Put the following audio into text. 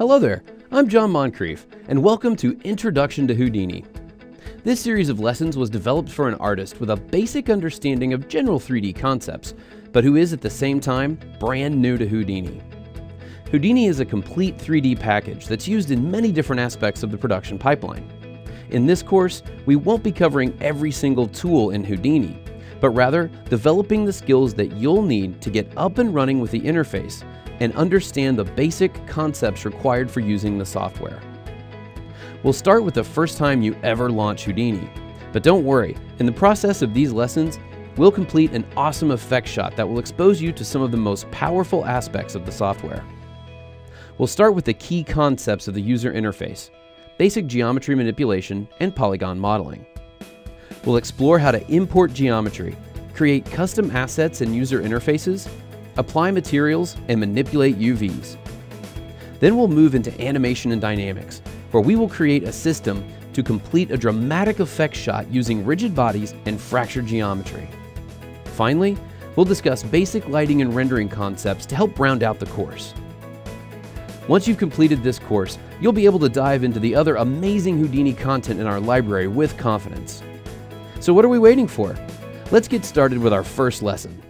Hello there, I'm John Moncrief, and welcome to Introduction to Houdini. This series of lessons was developed for an artist with a basic understanding of general 3D concepts, but who is at the same time brand new to Houdini. Houdini is a complete 3D package that's used in many different aspects of the production pipeline. In this course, we won't be covering every single tool in Houdini, but rather developing the skills that you'll need to get up and running with the interface and understand the basic concepts required for using the software. We'll start with the first time you ever launch Houdini, but don't worry, in the process of these lessons, we'll complete an awesome effect shot that will expose you to some of the most powerful aspects of the software. We'll start with the key concepts of the user interface, basic geometry manipulation, and polygon modeling. We'll explore how to import geometry, create custom assets and user interfaces, apply materials, and manipulate UVs. Then we'll move into animation and dynamics, where we will create a system to complete a dramatic effect shot using rigid bodies and fractured geometry. Finally, we'll discuss basic lighting and rendering concepts to help round out the course. Once you've completed this course, you'll be able to dive into the other amazing Houdini content in our library with confidence. So what are we waiting for? Let's get started with our first lesson.